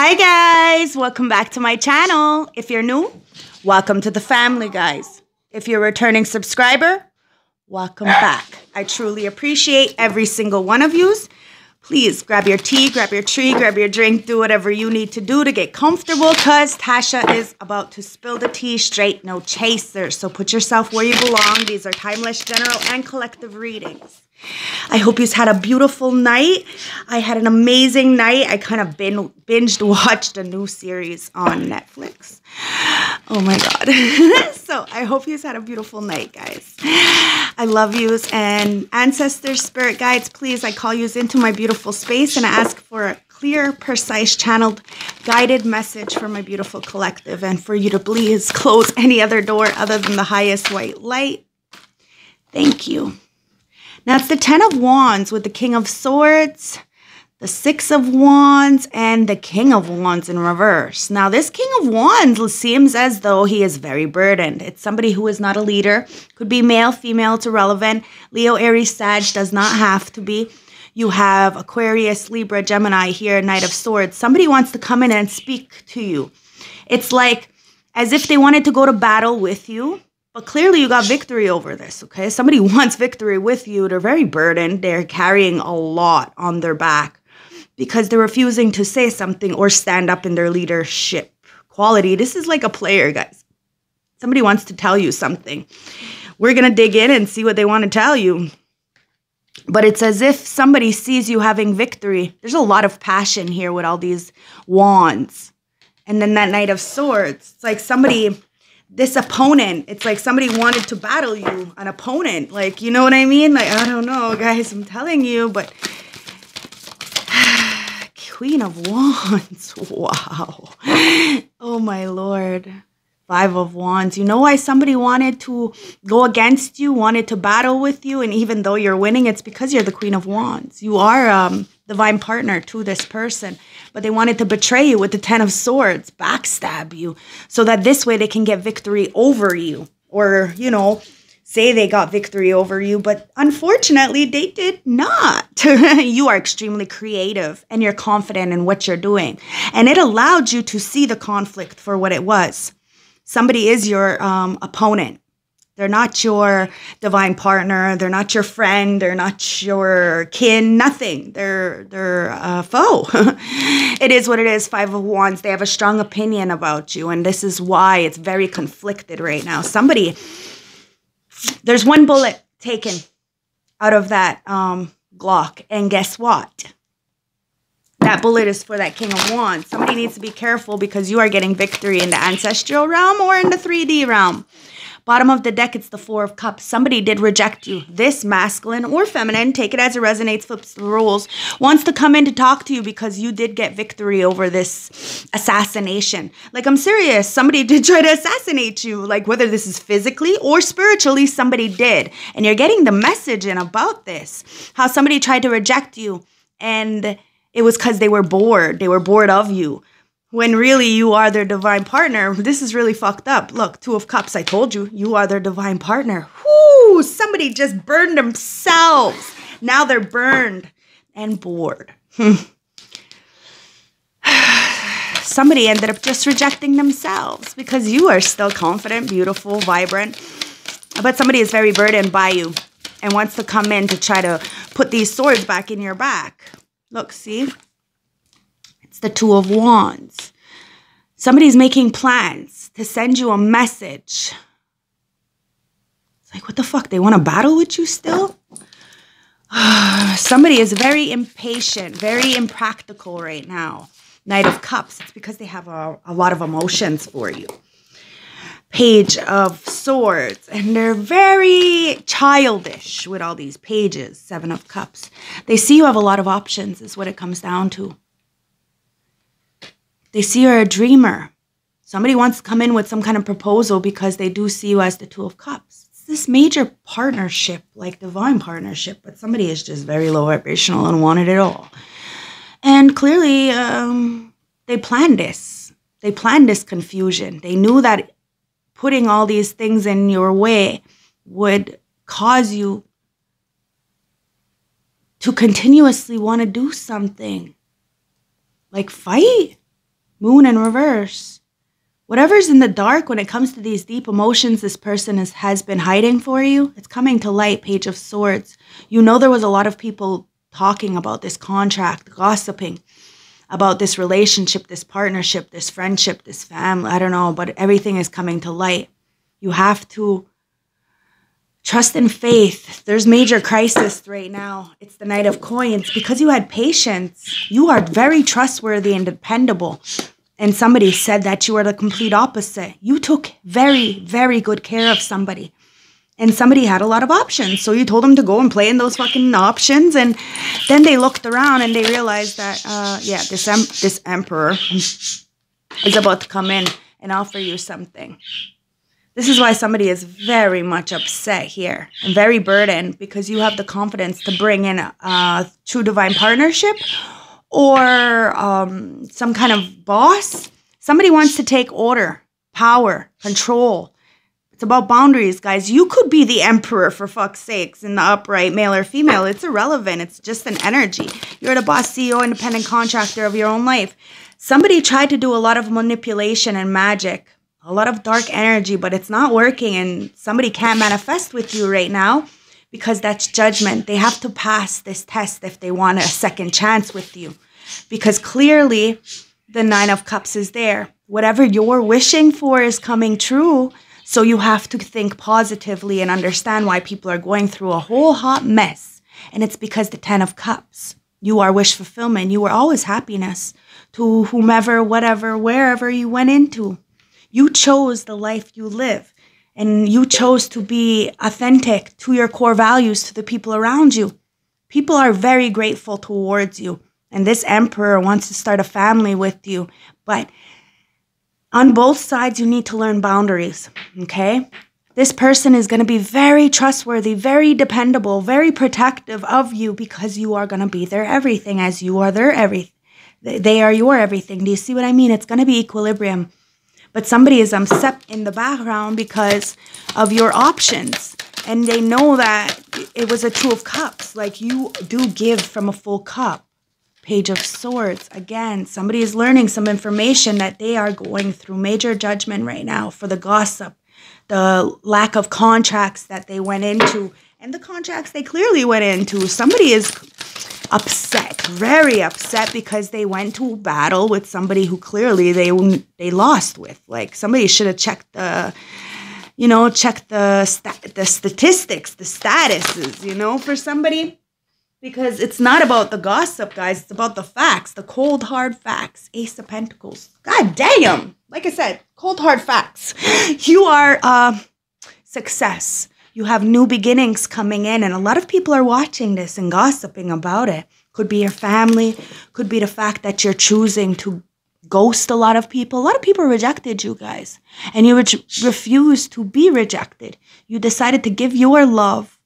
Hi guys, welcome back to my channel. If you're new, welcome to the family guys. If you're a returning subscriber, welcome back. I truly appreciate every single one of yous. Please grab your tea, grab your tree, grab your drink, do whatever you need to do to get comfortable because Tasha is about to spill the tea straight, no chaser. So put yourself where you belong. These are timeless, general, and collective readings. I hope you've had a beautiful night. I had an amazing night. I kind of bin- binged watched a new series on Netflix. Oh my God. so I hope you've had a beautiful night, guys. I love yous and ancestors, spirit guides, please, I call yous into my beautiful space and ask for a clear, precise, channeled, guided message for my beautiful collective and for you to please close any other door other than the highest white light. Thank you. Now it's the Ten of Wands with the King of Swords, the Six of Wands, and the King of Wands in reverse. Now, this King of Wands seems as though he is very burdened. It's somebody who is not a leader, could be male, female, it's irrelevant. Leo, Aries, Sag does not have to be. You have Aquarius, Libra, Gemini here, Knight of Swords. Somebody wants to come in and speak to you. It's like as if they wanted to go to battle with you, but clearly you got victory over this, okay? Somebody wants victory with you. They're very burdened. They're carrying a lot on their back because they're refusing to say something or stand up in their leadership quality. This is like a player, guys. Somebody wants to tell you something. We're going to dig in and see what they want to tell you. But it's as if somebody sees you having victory. There's a lot of passion here with all these wands. And then that Knight of Swords. It's like somebody, this opponent, it's like somebody wanted to battle you, an opponent. Like, you know what I mean? Like, I don't know, guys, I'm telling you, but Queen of Wands. Wow. Oh my Lord. Five of Wands. You know why somebody wanted to go against you, wanted to battle with you, and even though you're winning, it's because you're the Queen of Wands. You are um divine partner to this person, but they wanted to betray you with the Ten of Swords, backstab you, so that this way they can get victory over you, or you know, say they got victory over you, but unfortunately, they did not. you are extremely creative and you're confident in what you're doing. And it allowed you to see the conflict for what it was. Somebody is your um, opponent. They're not your divine partner. They're not your friend. They're not your kin. Nothing. They're they're a foe. it is what it is. Five of Wands. They have a strong opinion about you, and this is why it's very conflicted right now. Somebody there's one bullet taken out of that um, Glock, and guess what? That bullet is for that King of Wands. Somebody needs to be careful because you are getting victory in the ancestral realm or in the 3D realm. Bottom of the deck, it's the Four of Cups. Somebody did reject you. This masculine or feminine, take it as it resonates, flips the rules, wants to come in to talk to you because you did get victory over this assassination. Like, I'm serious. Somebody did try to assassinate you. Like, whether this is physically or spiritually, somebody did. And you're getting the message in about this. How somebody tried to reject you and it was because they were bored. They were bored of you when really you are their divine partner. This is really fucked up. Look, Two of Cups, I told you, you are their divine partner. Whoo, somebody just burned themselves. Now they're burned and bored. somebody ended up just rejecting themselves because you are still confident, beautiful, vibrant. But somebody is very burdened by you and wants to come in to try to put these swords back in your back. Look, see? It's the Two of Wands. Somebody's making plans to send you a message. It's like, what the fuck? They want to battle with you still? Somebody is very impatient, very impractical right now. Knight of Cups. It's because they have a, a lot of emotions for you. Page of Swords. And they're very childish with all these pages. Seven of Cups. They see you have a lot of options, is what it comes down to. They see you're a dreamer. Somebody wants to come in with some kind of proposal because they do see you as the Two of Cups. It's this major partnership, like divine partnership, but somebody is just very low vibrational and wanted it all. And clearly, um, they planned this. They planned this confusion. They knew that putting all these things in your way would cause you to continuously want to do something like fight Moon in reverse. Whatever's in the dark when it comes to these deep emotions this person is, has been hiding for you, it's coming to light. Page of Swords. You know there was a lot of people talking about this contract, gossiping about this relationship, this partnership, this friendship, this family. I don't know, but everything is coming to light. You have to trust and faith. There's major crisis right now. It's the Knight of Coins. Because you had patience, you are very trustworthy and dependable. And somebody said that you were the complete opposite. You took very, very good care of somebody and somebody had a lot of options. So you told them to go and play in those fucking options, and then they looked around and they realized that, uh, yeah, this em- this emperor is about to come in and offer you something. This is why somebody is very much upset here and very burdened because you have the confidence to bring in a, true divine partnership or um, some kind of boss. Somebody wants to take order, power, control it's about boundaries, guys. You could be the emperor for fuck's sakes in the upright, male or female. It's irrelevant. It's just an energy. You're the boss, CEO, independent contractor of your own life. Somebody tried to do a lot of manipulation and magic, a lot of dark energy, but it's not working. And somebody can't manifest with you right now because that's judgment. They have to pass this test if they want a second chance with you. Because clearly, the Nine of Cups is there. Whatever you're wishing for is coming true so you have to think positively and understand why people are going through a whole hot mess. And it's because the 10 of cups. You are wish fulfillment. You are always happiness to whomever, whatever, wherever you went into. You chose the life you live and you chose to be authentic to your core values to the people around you. People are very grateful towards you. And this emperor wants to start a family with you, but on both sides, you need to learn boundaries, okay? This person is going to be very trustworthy, very dependable, very protective of you because you are going to be their everything as you are their everything. They are your everything. Do you see what I mean? It's going to be equilibrium. But somebody is upset in the background because of your options. And they know that it was a two of cups. Like you do give from a full cup. Page of Swords. Again, somebody is learning some information that they are going through major judgment right now for the gossip, the lack of contracts that they went into, and the contracts they clearly went into. Somebody is upset, very upset because they went to battle with somebody who clearly they they lost with. Like somebody should have checked the you know, check the the statistics, the statuses, you know, for somebody because it's not about the gossip, guys. It's about the facts, the cold, hard facts. Ace of Pentacles. God damn. Like I said, cold, hard facts. You are uh, success. You have new beginnings coming in, and a lot of people are watching this and gossiping about it. Could be your family, could be the fact that you're choosing to ghost a lot of people. A lot of people rejected you guys, and you re- refused to be rejected. You decided to give your love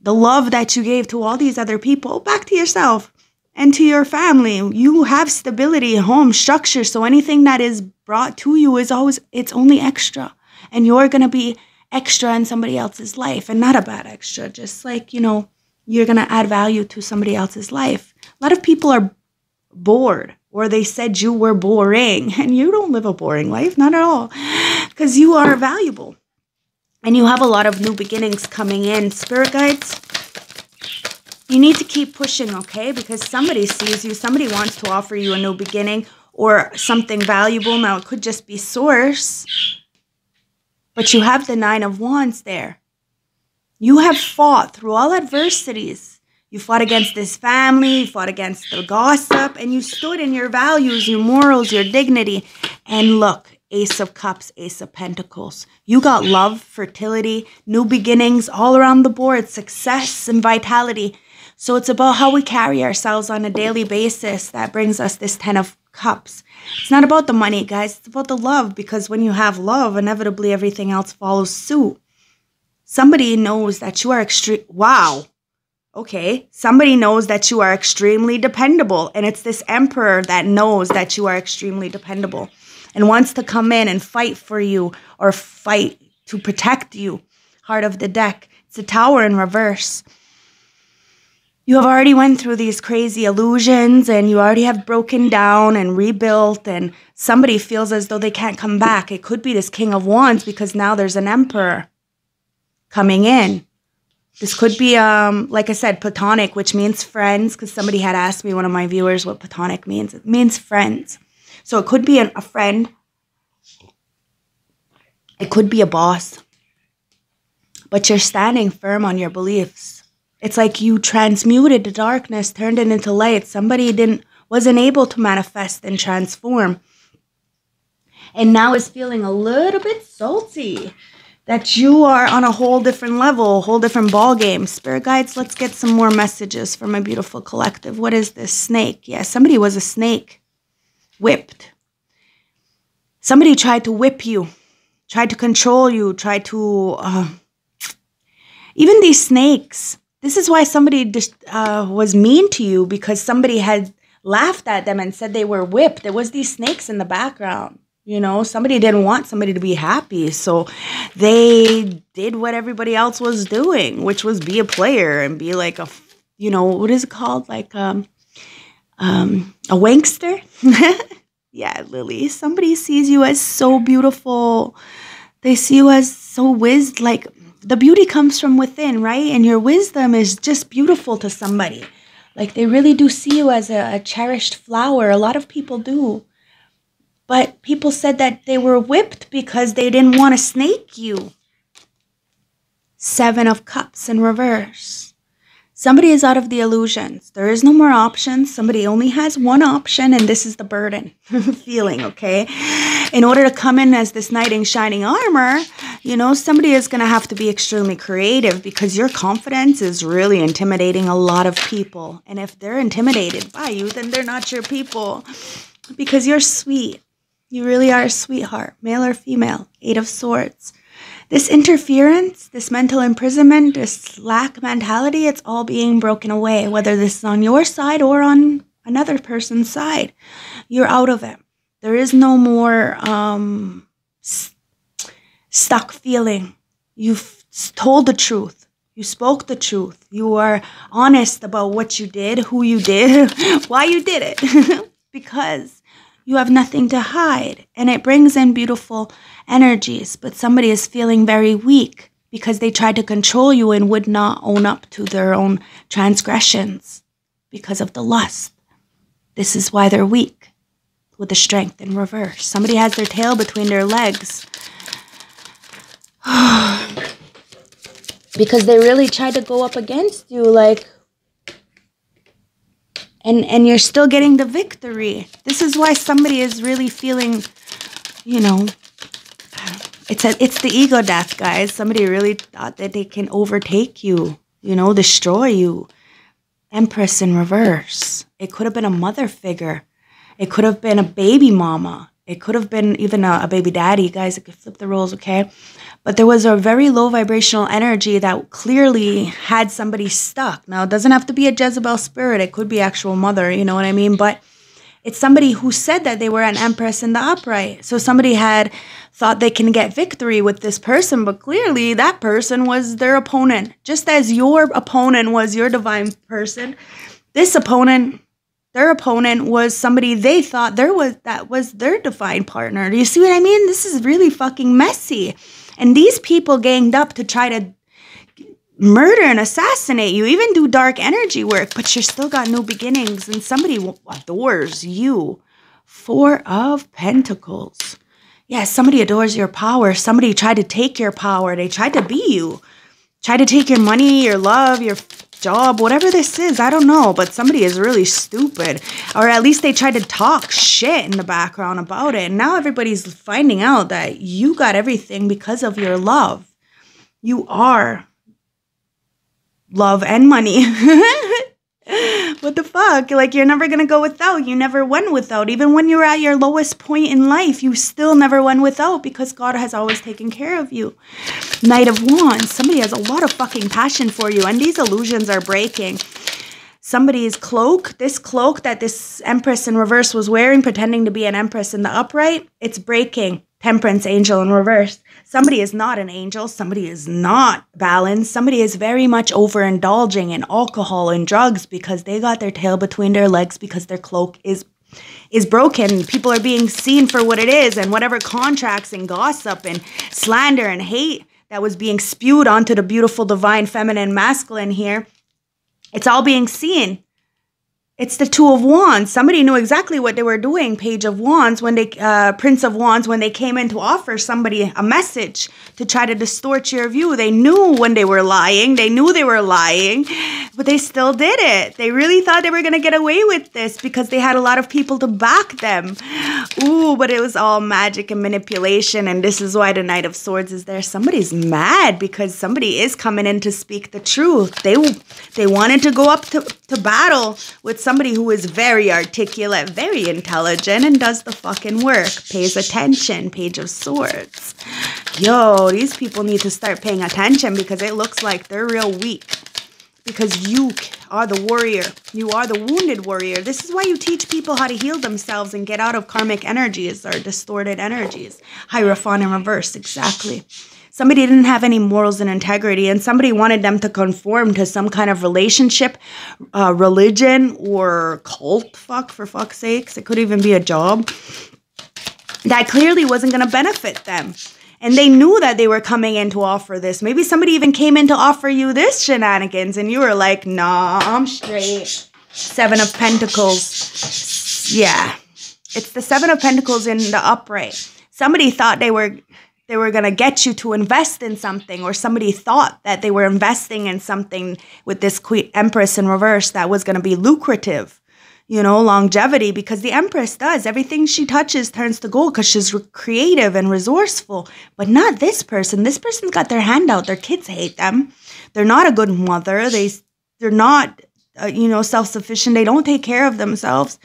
the love that you gave to all these other people back to yourself and to your family. You have stability, home, structure. So anything that is brought to you is always, it's only extra. And you're going to be extra in somebody else's life and not a bad extra. Just like, you know, you're going to add value to somebody else's life. A lot of people are bored or they said you were boring and you don't live a boring life, not at all, because you are valuable and you have a lot of new beginnings coming in. Spirit guides, you need to keep pushing, okay? Because somebody sees you, somebody wants to offer you a new beginning or something valuable. Now, it could just be source, but you have the Nine of Wands there. You have fought through all adversities. You fought against this family, you fought against the gossip, and you stood in your values, your morals, your dignity. And look, Ace of Cups, Ace of Pentacles. You got love, fertility, new beginnings all around the board, success and vitality. So it's about how we carry ourselves on a daily basis that brings us this 10 of cups. It's not about the money, guys. It's about the love because when you have love, inevitably everything else follows suit. Somebody knows that you are extreme. Wow. Okay. Somebody knows that you are extremely dependable. And it's this emperor that knows that you are extremely dependable and wants to come in and fight for you or fight to protect you. Heart of the deck. It's a tower in reverse. You have already went through these crazy illusions and you already have broken down and rebuilt and somebody feels as though they can't come back. It could be this king of wands because now there's an emperor coming in. This could be um like i said platonic which means friends because somebody had asked me one of my viewers what platonic means. It means friends. So it could be an, a friend. It could be a boss. But you're standing firm on your beliefs it's like you transmuted the darkness, turned it into light. Somebody didn't wasn't able to manifest and transform. And now is feeling a little bit salty that you are on a whole different level, a whole different ball game. Spirit guides, let's get some more messages from my beautiful collective. What is this snake? Yeah, somebody was a snake, whipped. Somebody tried to whip you, tried to control you, tried to. Uh, even these snakes, this is why somebody just uh, was mean to you because somebody had laughed at them and said they were whipped. There was these snakes in the background. You know, somebody didn't want somebody to be happy, so they did what everybody else was doing, which was be a player and be like a, you know, what is it called, like um, um, a wankster. yeah, Lily. Somebody sees you as so beautiful. They see you as so wiz like the beauty comes from within, right? And your wisdom is just beautiful to somebody. Like they really do see you as a, a, cherished flower. A lot of people do. But people said that they were whipped because they didn't want to snake you. Seven of Cups in reverse. Somebody is out of the illusions. There is no more options. Somebody only has one option, and this is the burden feeling, okay? In order to come in as this knight in shining armor, you know, somebody is going to have to be extremely creative because your confidence is really intimidating a lot of people. And if they're intimidated by you, then they're not your people because you're sweet. You really are a sweetheart, male or female. Eight of Swords. This interference, this mental imprisonment, this lack mentality, it's all being broken away, whether this is on your side or on another person's side. You're out of it. There is no more um, st- stuck feeling. You've told the truth. You spoke the truth. You are honest about what you did, who you did, why you did it. because you have nothing to hide. And it brings in beautiful energies. But somebody is feeling very weak because they tried to control you and would not own up to their own transgressions because of the lust. This is why they're weak with the strength in reverse. Somebody has their tail between their legs. because they really tried to go up against you like and and you're still getting the victory. This is why somebody is really feeling, you know, it's a it's the ego death, guys. Somebody really thought that they can overtake you, you know, destroy you. Empress in reverse. It could have been a mother figure. It could have been a baby mama. It could have been even a, a baby daddy. Guys, it could flip the roles, okay? But there was a very low vibrational energy that clearly had somebody stuck. Now, it doesn't have to be a Jezebel spirit, it could be actual mother, you know what I mean? But it's somebody who said that they were an empress in the upright. So somebody had thought they can get victory with this person, but clearly that person was their opponent. Just as your opponent was your divine person, this opponent their opponent was somebody they thought there was that was their divine partner. Do you see what I mean? This is really fucking messy. And these people ganged up to try to murder and assassinate you, even do dark energy work, but you still got new beginnings and somebody adores you. Four of Pentacles. Yeah, somebody adores your power. Somebody tried to take your power. They tried to be you. Tried to take your money, your love, your job, whatever this is. I don't know, but somebody is really stupid. Or at least they tried to talk shit in the background about it. And now everybody's finding out that you got everything because of your love. You are love and money. what the fuck? Like, you're never gonna go without. You never went without. Even when you were at your lowest point in life, you still never went without because God has always taken care of you. Knight of Wands. Somebody has a lot of fucking passion for you, and these illusions are breaking. Somebody's cloak, this cloak that this Empress in reverse was wearing, pretending to be an Empress in the upright, it's breaking. Temperance angel in reverse. Somebody is not an angel. Somebody is not balanced. Somebody is very much overindulging in alcohol and drugs because they got their tail between their legs because their cloak is is broken. People are being seen for what it is, and whatever contracts and gossip and slander and hate that was being spewed onto the beautiful divine feminine masculine here, it's all being seen. It's the Two of Wands. Somebody knew exactly what they were doing, Page of Wands, when they, uh, Prince of Wands, when they came in to offer somebody a message to try to distort your view. They knew when they were lying. They knew they were lying, but they still did it. They really thought they were going to get away with this because they had a lot of people to back them. Ooh, but it was all magic and manipulation. And this is why the Knight of Swords is there. Somebody's mad because somebody is coming in to speak the truth. They, they wanted to go up to, to battle with somebody somebody who is very articulate, very intelligent, and does the fucking work, pays attention, Page of Swords. Yo, these people need to start paying attention because it looks like they're real weak. Because you are the warrior. You are the wounded warrior. This is why you teach people how to heal themselves and get out of karmic energies or distorted energies. Hierophant in reverse, exactly somebody didn't have any morals and integrity and somebody wanted them to conform to some kind of relationship, uh, religion, or cult, fuck, for fuck's sakes. It could even be a job that clearly wasn't going to benefit them. And they knew that they were coming in to offer this. Maybe somebody even came in to offer you this shenanigans, and you were like, nah, I'm straight. Seven of Pentacles. Yeah. It's the Seven of Pentacles in the upright. Somebody thought they were they were going to get you to invest in something or somebody thought that they were investing in something with this queen empress in reverse that was going to be lucrative you know longevity because the empress does. Everything she touches turns to gold because she's creative and resourceful. But not this person. This person's got their hand out. Their kids hate them. They're not a good mother. They they're not uh, you know self-sufficient. They don't take care of themselves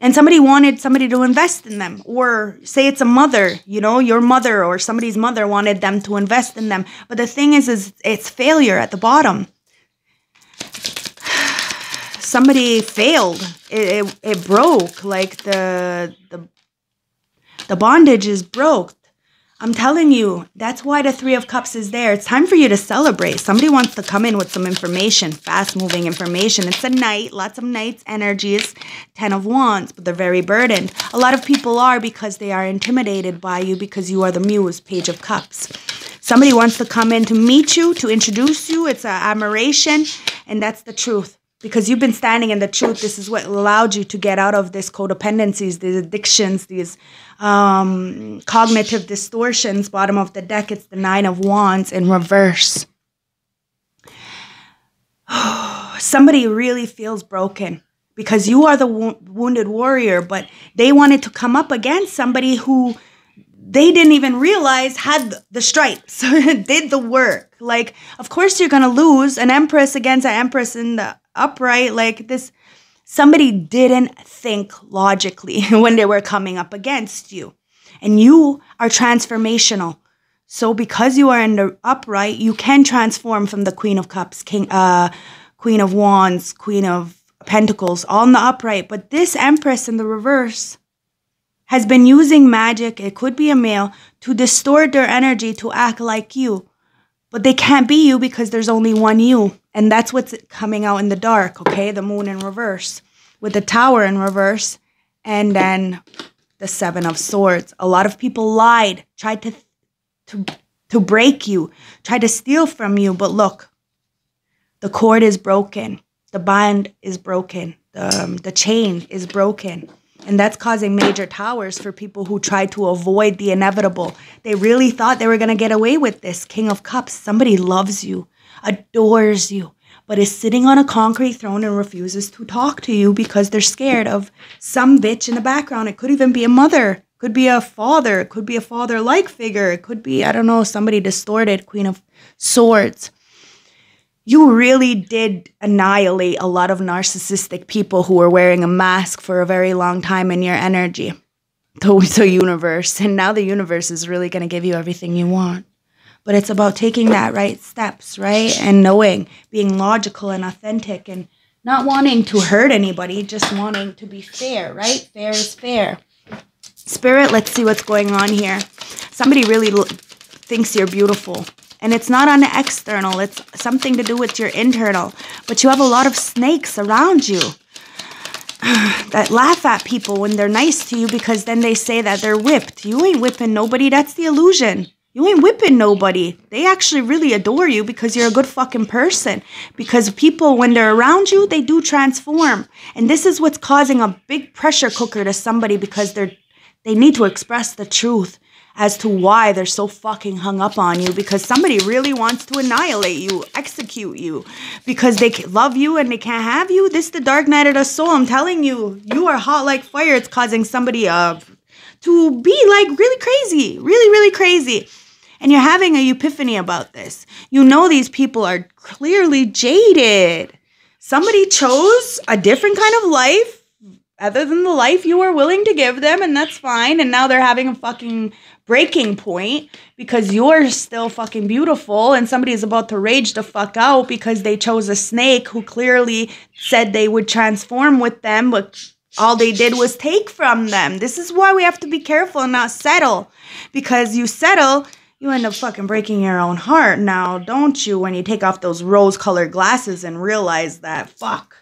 and somebody wanted somebody to invest in them. Or say it's a mother you know your mother or somebody's mother wanted them to invest in them. But the thing is is it's failure at the bottom. Somebody failed. It, it, it broke. Like the the the bondage is broke I'm telling you, that's why the Three of Cups is there. It's time for you to celebrate. Somebody wants to come in with some information, fast moving information. It's a knight, lots of knights, energies, Ten of Wands, but they're very burdened. A lot of people are because they are intimidated by you because you are the Muse, Page of Cups. Somebody wants to come in to meet you, to introduce you. It's an admiration, and that's the truth because you've been standing in the truth. This is what allowed you to get out of this codependencies, these addictions, these um, cognitive distortions. Bottom of the deck, it's the Nine of Wands in reverse. Somebody really feels broken because you are the wo- wounded warrior, but they wanted to come up against somebody who they didn't even realize had the stripes, did the work. Like, of course, you're gonna lose an empress against an empress in the upright. Like this, somebody didn't think logically when they were coming up against you, and you are transformational. So because you are in the upright, you can transform from the Queen of Cups, King, uh, Queen of Wands, Queen of Pentacles, all in the upright. But this Empress in the reverse has been using magic, it could be a male, to distort their energy to act like you. But they can't be you because there's only one you. And that's what's coming out in the dark, okay? The moon in reverse, with the tower in reverse, and then the seven of swords. A lot of people lied, tried to, to, to break you, tried to steal from you. But look, the cord is broken, the bind is broken, the, um, the chain is broken. And that's causing major towers for people who try to avoid the inevitable. They really thought they were going to get away with this. King of Cups, somebody loves you, adores you, but is sitting on a concrete throne and refuses to talk to you because they're scared of some bitch in the background. It could even be a mother, could be a father, it could be a father like figure, it could be, I don't know, somebody distorted, Queen of Swords you really did annihilate a lot of narcissistic people who were wearing a mask for a very long time in your energy to the universe. And now the universe is really going to give you everything you want. But it's about taking that right steps, right? And knowing, being logical and authentic and not wanting to hurt anybody, just wanting to be fair, right? Fair is fair. Spirit, let's see what's going on here. somebody really thinks you're beautiful. And it's not on the external, it's something to do with your internal. But you have a lot of snakes around you that laugh at people when they're nice to you because then they say that they're whipped. You ain't whipping nobody, that's the illusion. You ain't whipping nobody. They actually really adore you because you're a good fucking person. Because people, when they're around you, they do transform. And this is what's causing a big pressure cooker to somebody because they're they need to express the truth as to why they're so fucking hung up on you because somebody really wants to annihilate you, execute you because they love you and they can't have you. This is the dark night of the soul. I'm telling you, you are hot like fire. It's causing somebody uh, to be like really crazy, really, really crazy. And you're having a epiphany about this. You know these people are clearly jaded. Somebody chose a different kind of life other than the life you were willing to give them, and that's fine. And now they're having a fucking breaking point because you're still fucking beautiful, and somebody is about to rage the fuck out because they chose a snake who clearly said they would transform with them, but all they did was take from them. This is why we have to be careful and not settle because you settle. You end up fucking breaking your own heart now, don't you? When you take off those rose colored glasses and realize that, fuck,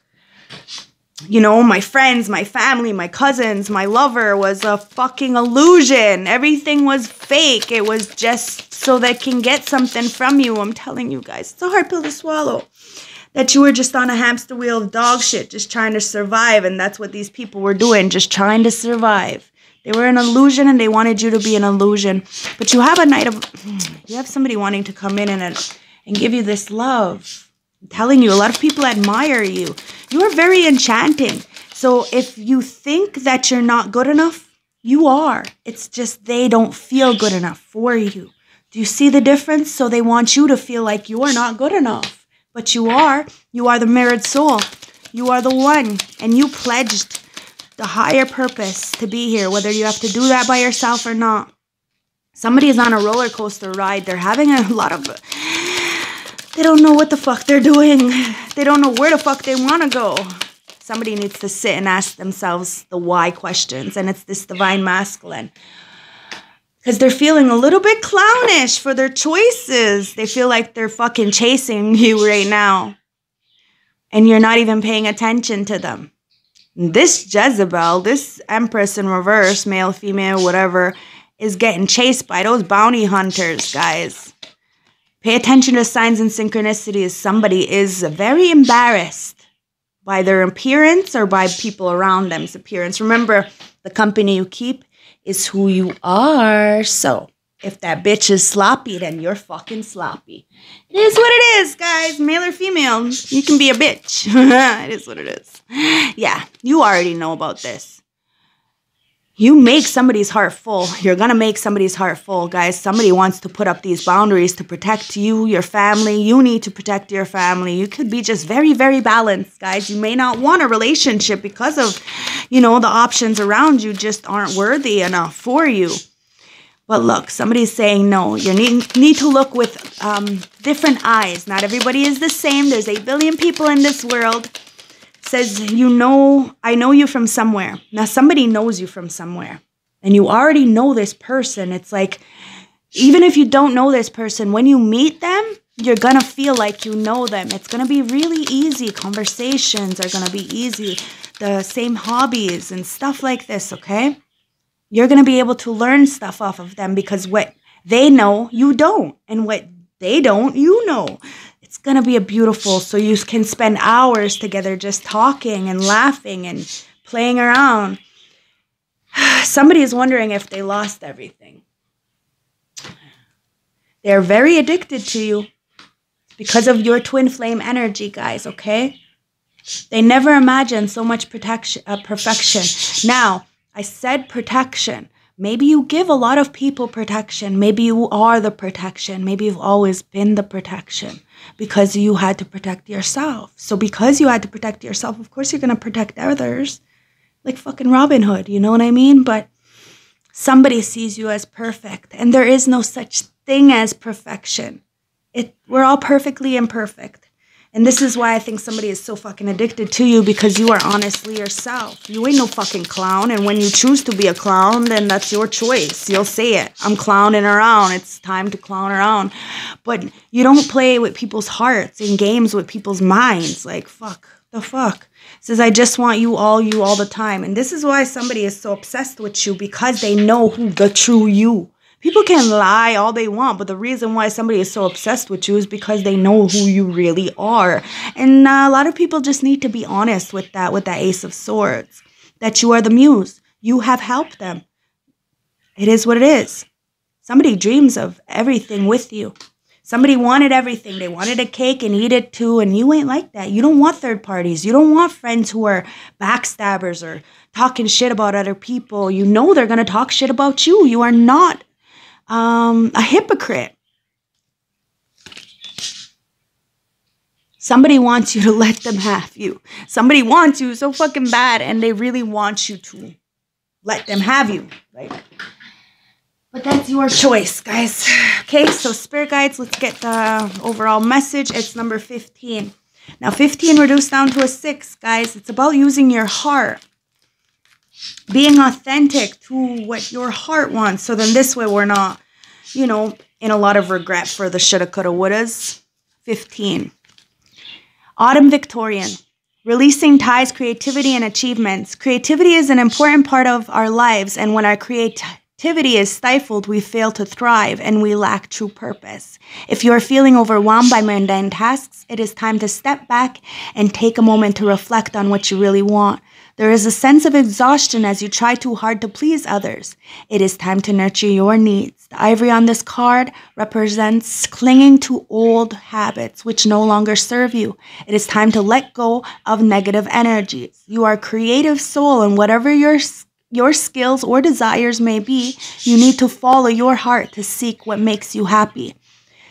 you know, my friends, my family, my cousins, my lover was a fucking illusion. Everything was fake. It was just so they can get something from you. I'm telling you guys, it's a hard pill to swallow. That you were just on a hamster wheel of dog shit, just trying to survive. And that's what these people were doing, just trying to survive. They were an illusion and they wanted you to be an illusion. But you have a knight of, you have somebody wanting to come in and, and give you this love I'm telling you, a lot of people admire you. You are very enchanting. So if you think that you're not good enough, you are. It's just they don't feel good enough for you. Do you see the difference? So they want you to feel like you are not good enough. But you are. You are the mirrored soul. You are the one. And you pledged the higher purpose to be here, whether you have to do that by yourself or not. Somebody is on a roller coaster ride. They're having a lot of they don't know what the fuck they're doing. They don't know where the fuck they want to go. Somebody needs to sit and ask themselves the why questions, and it's this divine masculine. Because they're feeling a little bit clownish for their choices. They feel like they're fucking chasing you right now. And you're not even paying attention to them. This Jezebel, this Empress in reverse, male, female, whatever, is getting chased by those bounty hunters, guys. Pay attention to signs and synchronicities. Somebody is very embarrassed by their appearance or by people around them's appearance. Remember, the company you keep is who you are. So, if that bitch is sloppy, then you're fucking sloppy. It is what it is, guys. Male or female, you can be a bitch. it is what it is. Yeah, you already know about this you make somebody's heart full. You're going to make somebody's heart full, guys. Somebody wants to put up these boundaries to protect you, your family. You need to protect your family. You could be just very, very balanced, guys. You may not want a relationship because of, you know, the options around you just aren't worthy enough for you. But look, somebody's saying no. You need, need to look with um, different eyes. Not everybody is the same. There's 8 billion people in this world says, You know, I know you from somewhere. Now, somebody knows you from somewhere, and you already know this person. It's like, even if you don't know this person, when you meet them, you're gonna feel like you know them. It's gonna be really easy. Conversations are gonna be easy. The same hobbies and stuff like this, okay? You're gonna be able to learn stuff off of them because what they know, you don't. And what they don't, you know it's going to be a beautiful so you can spend hours together just talking and laughing and playing around. Somebody is wondering if they lost everything. They're very addicted to you because of your twin flame energy guys okay? They never imagined so much protection uh, perfection. Now i said protection Maybe you give a lot of people protection. Maybe you are the protection. Maybe you've always been the protection because you had to protect yourself. So, because you had to protect yourself, of course, you're going to protect others. Like fucking Robin Hood, you know what I mean? But somebody sees you as perfect, and there is no such thing as perfection. It, we're all perfectly imperfect. And this is why I think somebody is so fucking addicted to you because you are honestly yourself. You ain't no fucking clown. And when you choose to be a clown, then that's your choice. You'll say it. I'm clowning around. It's time to clown around. But you don't play with people's hearts and games with people's minds. Like, fuck, the fuck? says, I just want you all, you all the time. And this is why somebody is so obsessed with you because they know who the true you People can lie all they want, but the reason why somebody is so obsessed with you is because they know who you really are. And uh, a lot of people just need to be honest with that, with that Ace of Swords, that you are the muse. You have helped them. It is what it is. Somebody dreams of everything with you. Somebody wanted everything. They wanted a cake and eat it too, and you ain't like that. You don't want third parties. You don't want friends who are backstabbers or talking shit about other people. You know they're going to talk shit about you. You are not um, a hypocrite. Somebody wants you to let them have you. Somebody wants you so fucking bad and they really want you to let them have you. Right? But that's your choice, guys. Okay, so spirit guides, let's get the overall message. It's number 15. Now, 15 reduced down to a 6, guys. It's about using your heart being authentic to what your heart wants. So then this way we're not, you know, in a lot of regret for the shoulda, coulda, wouldas. 15. Autumn Victorian. Releasing ties, creativity, and achievements. Creativity is an important part of our lives, and when our creativity is stifled, we fail to thrive and we lack true purpose. If you are feeling overwhelmed by mundane tasks, it is time to step back and take a moment to reflect on what you really want. There is a sense of exhaustion as you try too hard to please others. It is time to nurture your needs. The ivory on this card represents clinging to old habits which no longer serve you. It is time to let go of negative energies. You are a creative soul, and whatever your your skills or desires may be, you need to follow your heart to seek what makes you happy.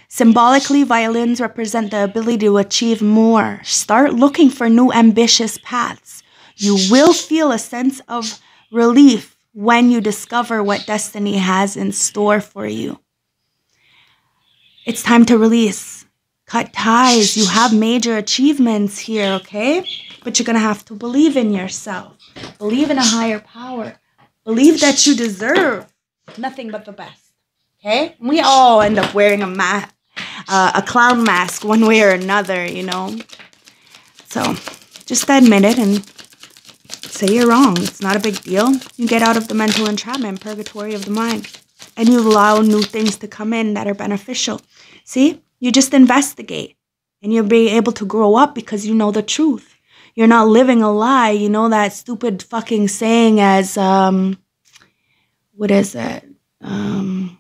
Symbolically, violins represent the ability to achieve more. Start looking for new ambitious paths. You will feel a sense of relief when you discover what destiny has in store for you. It's time to release, cut ties. You have major achievements here, okay? But you're going to have to believe in yourself, believe in a higher power, believe that you deserve nothing but the best, okay? We all end up wearing a mask. Uh, a clown mask one way or another, you know. So just admit it and say you're wrong. It's not a big deal. You get out of the mental entrapment, purgatory of the mind, and you allow new things to come in that are beneficial. See, you just investigate and you'll be able to grow up because you know the truth. You're not living a lie. You know that stupid fucking saying as, um, what is it? Um,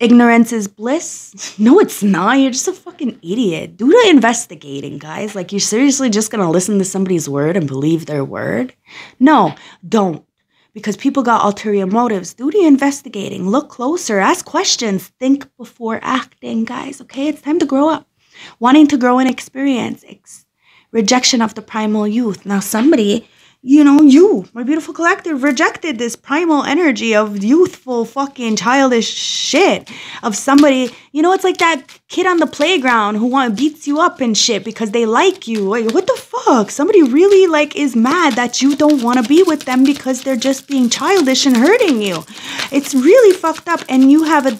ignorance is bliss. No, it's not. You're just a fucking idiot. Do the investigating, guys. Like, you're seriously just gonna listen to somebody's word and believe their word? No, don't. Because people got ulterior motives. Do the investigating. Look closer. Ask questions. Think before acting, guys. Okay? It's time to grow up. Wanting to grow in experience. Ex- rejection of the primal youth. Now, somebody you know, you, my beautiful collective, rejected this primal energy of youthful, fucking childish shit. Of somebody, you know, it's like that kid on the playground who want beats you up and shit because they like you. Like, what the fuck? Somebody really like is mad that you don't want to be with them because they're just being childish and hurting you. It's really fucked up, and you have a,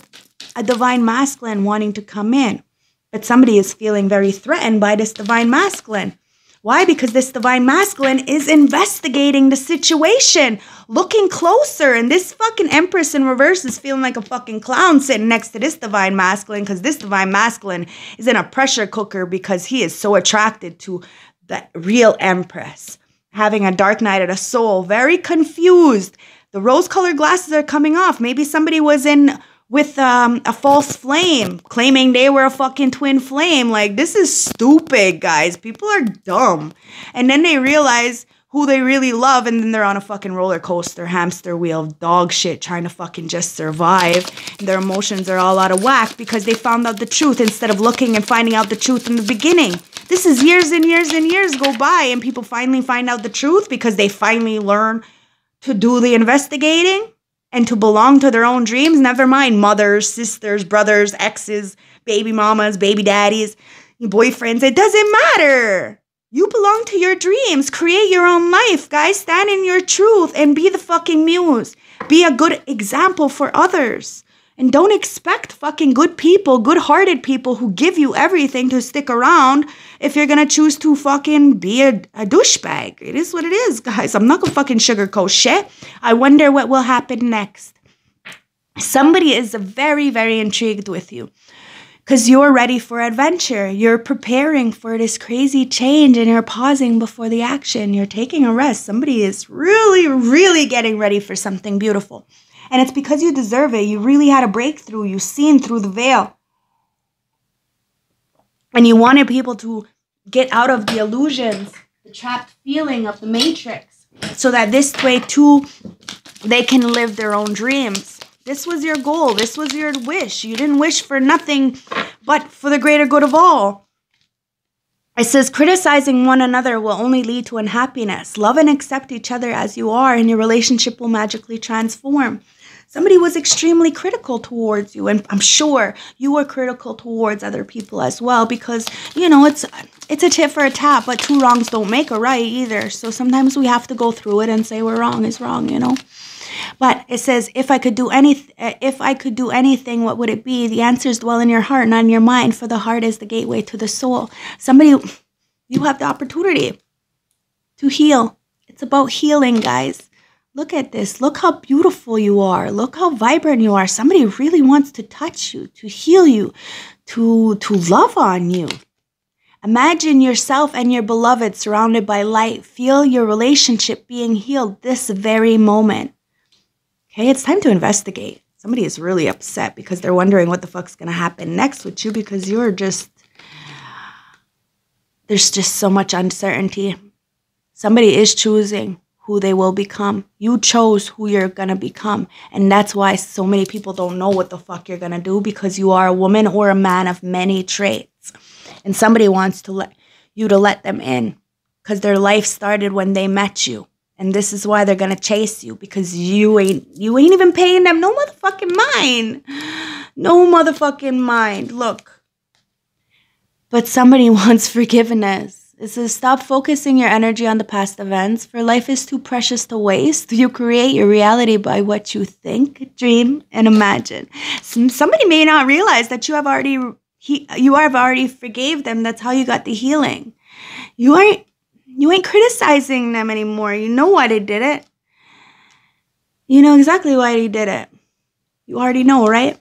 a divine masculine wanting to come in, but somebody is feeling very threatened by this divine masculine. Why? Because this divine masculine is investigating the situation, looking closer. And this fucking empress in reverse is feeling like a fucking clown sitting next to this divine masculine because this divine masculine is in a pressure cooker because he is so attracted to the real empress. Having a dark night of the soul, very confused. The rose colored glasses are coming off. Maybe somebody was in with um, a false flame, claiming they were a fucking twin flame. Like, this is stupid, guys. People are dumb. And then they realize who they really love, and then they're on a fucking roller coaster, hamster wheel dog shit, trying to fucking just survive. And their emotions are all out of whack because they found out the truth instead of looking and finding out the truth in the beginning. This is years and years and years go by, and people finally find out the truth because they finally learn to do the investigating and to belong to their own dreams, never mind mothers, sisters, brothers, exes, baby mamas, baby daddies. boyfriends. It doesn't matter. You belong to your dreams. Create your own life, guys. Stand in your truth and be the fucking muse. Be a good example for others. And don't expect fucking good people, good hearted people who give you everything to stick around if you're gonna choose to fucking be a, a douchebag. It is what it is, guys. I'm not gonna fucking sugarcoat shit. I wonder what will happen next. Somebody is very, very intrigued with you because you're ready for adventure. You're preparing for this crazy change and you're pausing before the action. You're taking a rest. Somebody is really, really getting ready for something beautiful. And it's because you deserve it. You really had a breakthrough. You've seen through the veil. And you wanted people to get out of the illusions, the trapped feeling of the matrix, so that this way too they can live their own dreams. This was your goal. This was your wish. You didn't wish for nothing but for the greater good of all. It says, criticizing one another will only lead to unhappiness. Love and accept each other as you are, and your relationship will magically transform. Somebody was extremely critical towards you, and I'm sure you were critical towards other people as well because you know it's it's a tit for a tat, but two wrongs don't make a right either. So sometimes we have to go through it and say we're wrong is wrong, you know. But it says, if I could do any, if I could do anything, what would it be? The answers dwell in your heart, not in your mind, for the heart is the gateway to the soul. Somebody, you have the opportunity to heal. It's about healing, guys. Look at this. Look how beautiful you are. Look how vibrant you are. Somebody really wants to touch you, to heal you, to to love on you. Imagine yourself and your beloved surrounded by light. Feel your relationship being healed this very moment. Okay, it's time to investigate. Somebody is really upset because they're wondering what the fuck's going to happen next with you because you're just, there's just so much uncertainty. Somebody is choosing who they will become. You chose who you're going to become. And that's why so many people don't know what the fuck you're going to do because you are a woman or a man of many traits. And somebody wants to let you to let them in because their life started when they met you. And this is why they're gonna chase you because you ain't you ain't even paying them no motherfucking mind. No motherfucking mind. Look. But somebody wants forgiveness. Says stop focusing your energy on the past events, for life is too precious to waste. You create your reality by what you think, dream, and imagine. Somebody may not realize that you have already he, you have already forgave them. That's how you got the healing. You aren't you ain't criticizing them anymore. You know why they did it. You know exactly why they did it. You already know, right?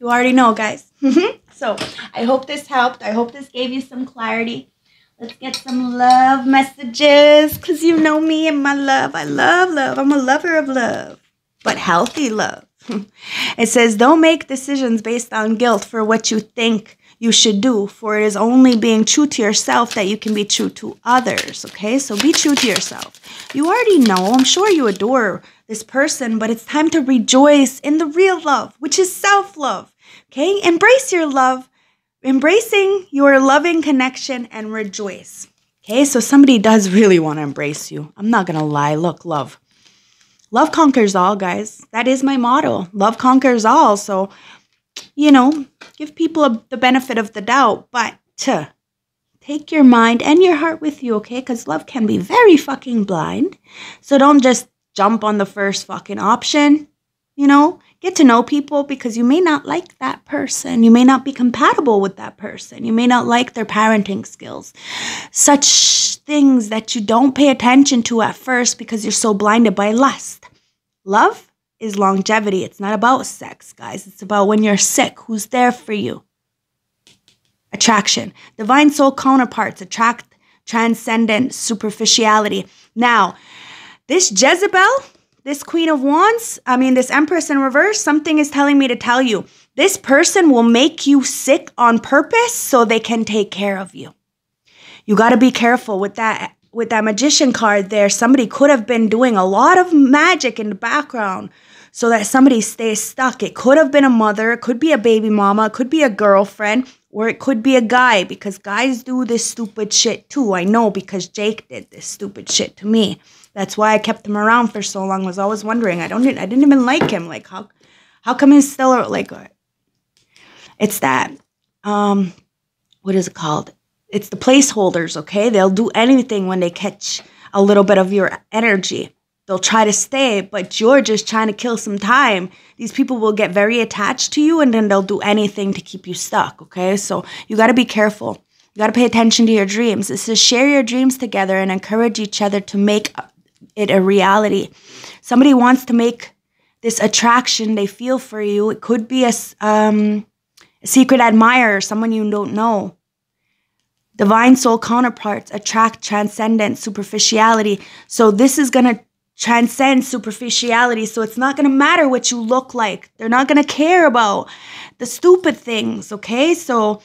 You already know, guys. Mm-hmm. So I hope this helped. I hope this gave you some clarity. Let's get some love messages because you know me and my love. I love love. I'm a lover of love, but healthy love. it says, don't make decisions based on guilt for what you think you should do, for it is only being true to yourself that you can be true to others. Okay, so be true to yourself. You already know, I'm sure you adore this person, but it's time to rejoice in the real love, which is self love. Okay, embrace your love, embracing your loving connection, and rejoice. Okay, so somebody does really want to embrace you. I'm not gonna lie. Look, love. Love conquers all, guys. That is my motto. Love conquers all. So you know, give people a, the benefit of the doubt, but to take your mind and your heart with you, okay? Because love can be very fucking blind. So don't just jump on the first fucking option, you know? Get to know people because you may not like that person. You may not be compatible with that person. You may not like their parenting skills. Such things that you don't pay attention to at first because you're so blinded by lust. Love is longevity. It's not about sex, guys. It's about when you're sick, who's there for you. Attraction. Divine soul counterparts attract transcendent superficiality. Now, this Jezebel, this Queen of Wands, I mean, this Empress in reverse, something is telling me to tell you this person will make you sick on purpose so they can take care of you. You got to be careful with that with that magician card there. Somebody could have been doing a lot of magic in the background so that somebody stays stuck. It could have been a mother, it could be a baby mama, it could be a girlfriend, or it could be a guy because guys do this stupid shit too. I know because Jake did this stupid shit to me. That's why I kept him around for so long. Was always wondering. I don't. I didn't even like him. Like how, how come he's still like? It's that um, what is it called? It's the placeholders, okay? They'll do anything when they catch a little bit of your energy. They'll try to stay, but you're just trying to kill some time. These people will get very attached to you and then they'll do anything to keep you stuck, okay? So you got to be careful. You got to pay attention to your dreams. It says share your dreams together and encourage each other to make it a reality. Somebody wants to make this attraction they feel for you. It could be a, um, a secret admirer, someone you don't know. Divine soul counterparts attract transcendent superficiality. So this is going to transcend superficiality. So it's not going to matter what you look like. They're not going to care about the stupid things, okay? So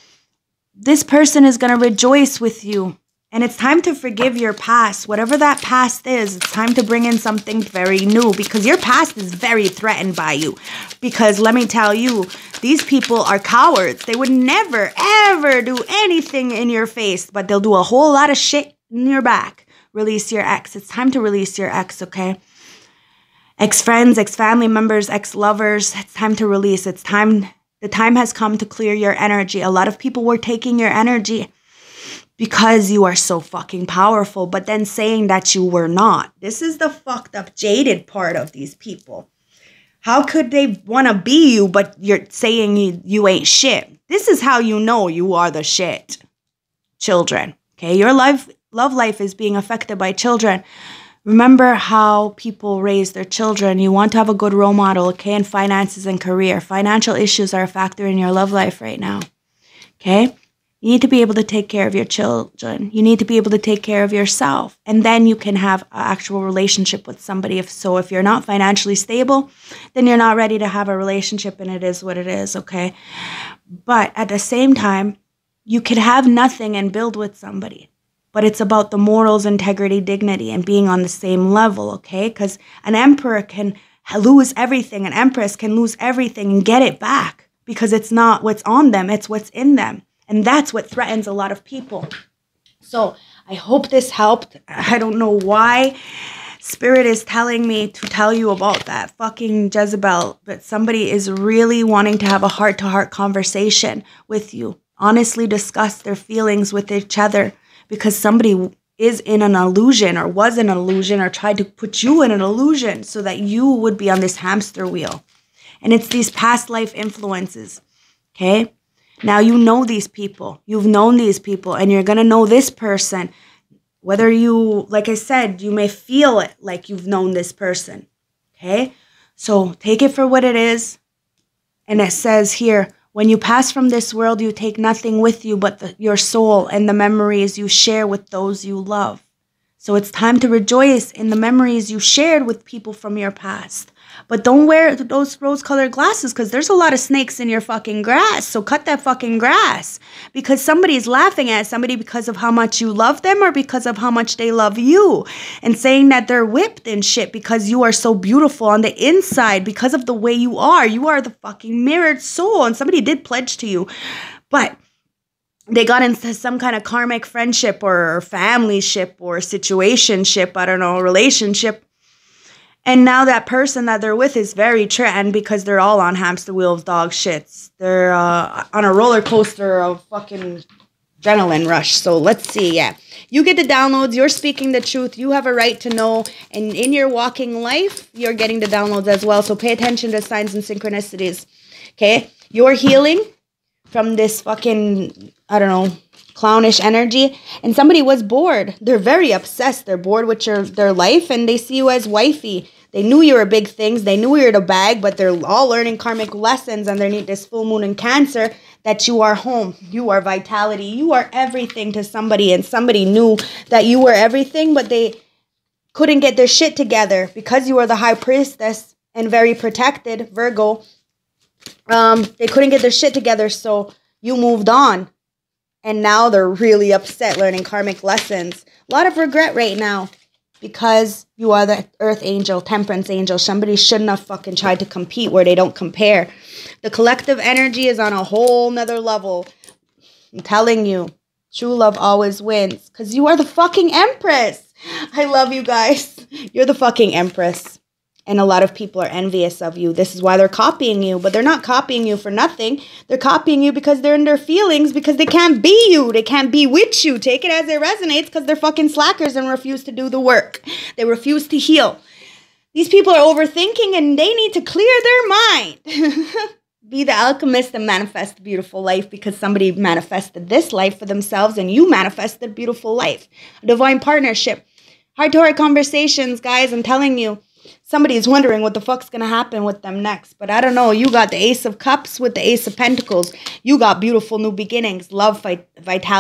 this person is going to rejoice with you. And it's time to forgive your past. Whatever that past is, it's time to bring in something very new because your past is very threatened by you. Because let me tell you, these people are cowards. They would never, ever do anything in your face, but they'll do a whole lot of shit in your back release your ex. It's time to release your ex, okay? Ex friends, ex family members, ex lovers, it's time to release. It's time, the time has come to clear your energy. A lot of people were taking your energy because you are so fucking powerful, but then saying that you were not. This is the fucked up, jaded part of these people. How could they want to be you, but you're saying you, you ain't shit? This is how you know you are the shit. Children, okay? Your life love life is being affected by children. Remember how people raise their children. You want to have a good role model, okay? And finances and career. Financial issues are a factor in your love life right now, okay? You need to be able to take care of your children. You need to be able to take care of yourself. And then you can have an actual relationship with somebody. If so, if you're not financially stable, then you're not ready to have a relationship and it is what it is, okay? But at the same time, you could have nothing and build with somebody but it's about the morals, integrity, dignity, and being on the same level, okay? Because an emperor can lose everything, an empress can lose everything and get it back because it's not what's on them, it's what's in them. And that's what threatens a lot of people. So I hope this helped. I don't know why. Spirit is telling me to tell you about that fucking Jezebel, but somebody is really wanting to have a heart to heart conversation with you. Honestly, discuss their feelings with each other because somebody is in an illusion or was in an illusion or tried to put you in an illusion so that you would be on this hamster wheel. And it's these past life influences. Okay? Now you know these people. You've known these people and you're going to know this person. Whether you, like I said, you may feel it like you've known this person. Okay? So take it for what it is. And it says here, when you pass from this world, you take nothing with you but the, your soul and the memories you share with those you love. So it's time to rejoice in the memories you shared with people from your past. But don't wear those rose colored glasses because there's a lot of snakes in your fucking grass. So cut that fucking grass because somebody's laughing at somebody because of how much you love them or because of how much they love you and saying that they're whipped and shit because you are so beautiful on the inside because of the way you are. You are the fucking mirrored soul and somebody did pledge to you. But they got into some kind of karmic friendship or family ship or situationship, I don't know, relationship and now that person that they're with is very trend because they're all on hamster wheel of dog shits. They're uh, on a roller coaster of fucking adrenaline rush. So let's see. Yeah. You get the downloads. You're speaking the truth. You have a right to know. And in your walking life, you're getting the downloads as well. So pay attention to signs and synchronicities. Okay. You're healing from this fucking, I don't know, clownish energy and somebody was bored. They're very obsessed. They're bored with your their life and they see you as wifey. They knew you were big things. They knew you were the bag but they're all learning karmic lessons underneath this full moon in cancer that you are home. You are vitality. You are everything to somebody and somebody knew that you were everything but they couldn't get their shit together because you are the high priestess and very protected virgo. Um they couldn't get their shit together so you moved on and now they're really upset learning karmic lessons. A lot of regret right now because you are the earth angel, temperance angel. Somebody shouldn't have fucking tried to compete where they don't compare. The collective energy is on a whole nother level. I'm telling you, true love always wins because you are the fucking empress. I love you guys. You're the fucking empress. And a lot of people are envious of you. This is why they're copying you, but they're not copying you for nothing. They're copying you because they're in their feelings because they can't be you. They can't be with you. Take it as it resonates because they're fucking slackers and refuse to do the work. They refuse to heal. These people are overthinking and they need to clear their mind. be the alchemist and manifest a beautiful life because somebody manifested this life for themselves and you manifested a beautiful life. A divine partnership. Heart to heart conversations, guys. I'm telling you, somebody's wondering what the fuck's gonna happen with them next. But I don't know. You got the Ace of Cups with the Ace of Pentacles. You got beautiful new beginnings, love, vitality.